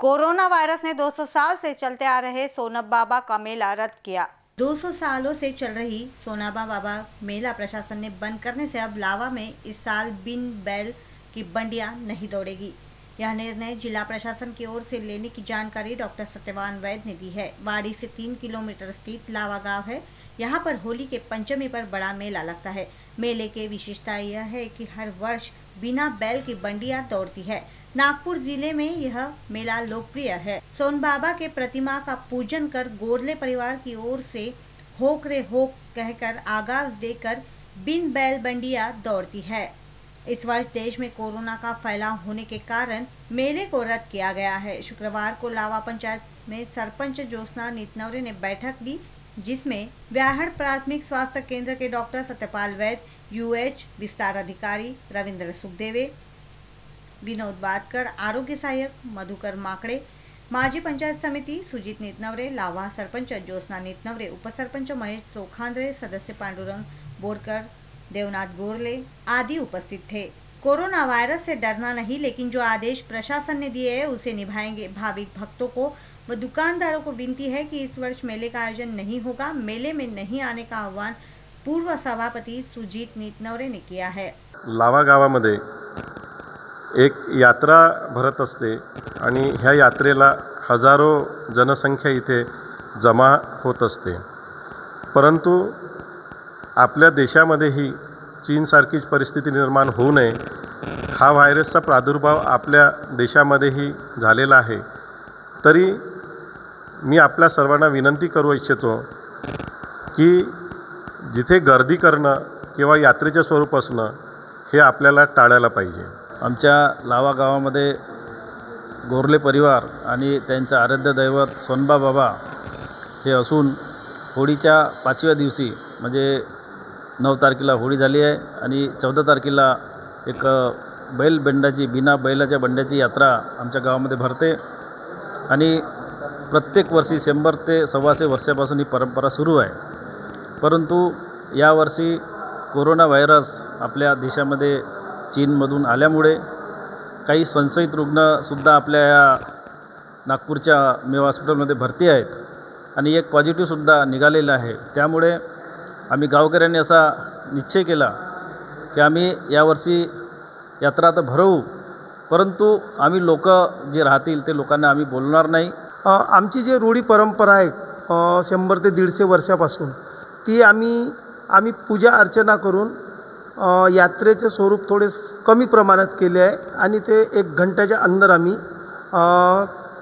Corona virus ने 200 साल से चलते आ रहे सोनब बाबा का मेला रद्द किया। 200 सालों से चल रही सोनाबा बाबा मेला प्रशासन ने बंद करने से अब लावा में इस साल बिन बैल की बंडिया नहीं दौड़ेगी। यह निर्णय जिला प्रशासन की ओर से लेने की जानकारी डॉक्टर सत्यवान वैद ने दी है। वाड़ी से तीन किलोमीटर स्थित लावा गाँव है। यहाँ पर होली के पंचमी पर बड़ा मेला लगता है। मेले की विशेषता यह है कि हर वर्ष बिना बैल की बंडियाँ दौड़ती है। नागपुर ज़िले में यह मेला लोकप्रिय है। सोन बाबा के प्रतिमा का पूजन कर गोरले परिवार की ओर से होक रे होक कहकर आगाज़ देकर बिन बैल बंडिया दौड़ती है। इस वर्ष देश में कोरोना का फैलाव होने के कारण मेले को रद्द किया गया है। शुक्रवार को लावा पंचायत में सरपंच ज्योत्सना नितनवरे ने बैठक ली, जिसमें व्याहड़ प्राथमिक स्वास्थ्य केंद्र के डॉक्टर सत्यपाल वैद यूएच विस्तार अधिकारी रविंद्र सुखदेवे, विनोद बातकर, आरोग्य सहायक मधुकर माकडे, माजी पंचायत समिती सुजित नितनवरे लावा सरपंच ज्योत्सना नितनवरे उपसरपंच महेश चोखांद्रे, सदस्य पांडुरंग बोरकर देवनाथ गोरले आदि उपस्थित थे। कोरोना वायरस से डरना नहीं, लेकिन जो आदेश प्रशासन ने दिए हैं, उसे निभाएँगे। भाविक भक्तों को व दुकानदारों को विनती है कि इस वर्ष मेले का आयोजन नहीं होगा। मेले में नहीं आने का आह्वान पूर्व सभापति सुजीत नितनवरे ने किया है। लावा गावामध्ये एक यात्रा भरत असते आणि ह्या हजारो जनसंख्या इथे जमा होत परंतु आपल्या देशामध्येही चीनसारखीच परिस्थिती निर्माण होऊ नये. हा व्हायरसचा प्रादुर्भाव आपल्या देशामध्येही झालेला आहे. तरी मी आपल्या सर्वांना विनंती करू इच्छितो की जिथे गर्दी करणं किंवा यात्रेचं स्वरूप असणं हे आपल्याला टाळायला पाहिजे. आमच्या लावा गावामध्ये गोरले परिवार आणि त्यांचं आराध्य दैवत सोनबा बाबा हे असून होळीच्या पाचव्या दिवशी म्हणजे नऊ तारखेला होळी झाली आहे आणि चौदा तारखेला एक बैल बंडाची बिना बैलाच्या बंड्याची यात्रा आमच्या गावामध्ये भरते. आणि प्रत्येक वर्षी शंभर ते सव्वाशे वर्षापासून ही परंपरा सुरू आहे. परंतु यावर्षी कोरोना व्हायरस आपल्या देशामध्ये चीनमधून आल्यामुळे काही संशयित रुग्णसुद्धा आपल्या या नागपूरच्या मेवा हॉस्पिटलमध्ये भरती आहेत. आणि एक पॉझिटिव्हसुद्धा निघालेला आहे. त्यामुळे आम्ही गावकऱ्यांनी असा निश्चय केला की आम्ही यावर्षी यात्रा तर भरवू. परंतु आम्ही लोक जे राहतील ते लोकांना आम्ही बोलणार नाही. आमची जी रूढी परंपरा आहे शंभर ते दीडशे वर्षापासून ती आम्ही आम्ही पूजा अर्चना करून यात्रेचं स्वरूप थोडे कमी प्रमाणात केले आहे आणि ते एक घंट्याच्या अंदर आम्ही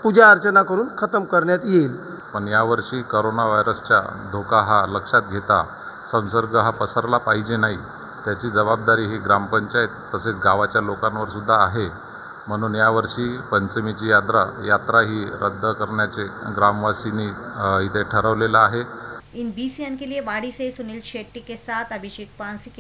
पूजा अर्चना करून खतम करण्यात येईल. पण यावर्षी करोना व्हायरसचा धोका हा लक्षात घेता संसर्ग हा पसरला पाहिजे नाही त्याची जबाबदारी ही ग्रामपंचायत तसेच गावाच्या लोकांवर सुद्धा आहे. म्हणून यावर्षी पंचमीची यात्रा यात्रा ही रद्द करण्याचे ग्रामवासींनी इथे ठरवलेलं आहे. इन बी सी एन के लिए वाड़ी से सुनील शेट्टी के साथ अभिषेक पानसी